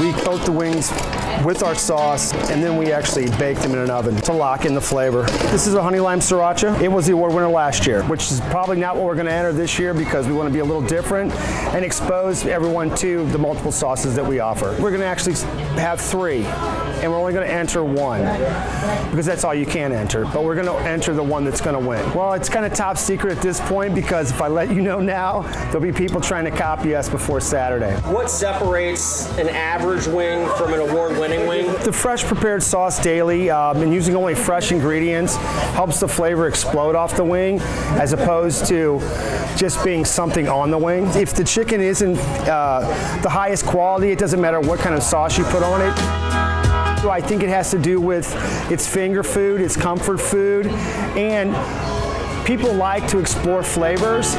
we coat the wings with our sauce, and then we actually bake them in an oven to lock in the flavor. This is a honey lime sriracha. It was the award winner last year, which is probably not what we're going to enter this year because we want to be a little different and expose everyone to the multiple sauces that we offer. We're going to actually have three, and we're only going to enter one because that's all you can enter. But we're going to enter the one that's going to win. Well, it's kind of top secret at this point because if I let you know now, there'll be people trying to copy us before Saturday. What separates an average wing from an award winning wing? The fresh prepared sauce daily um, and using only fresh ingredients helps the flavor explode off the wing as opposed to just being something on the wing. If the chicken isn't uh, the highest quality, it doesn't matter what kind of sauce you put on it. I think it has to do with its finger food, its comfort food, and people like to explore flavors.